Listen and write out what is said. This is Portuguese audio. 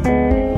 Música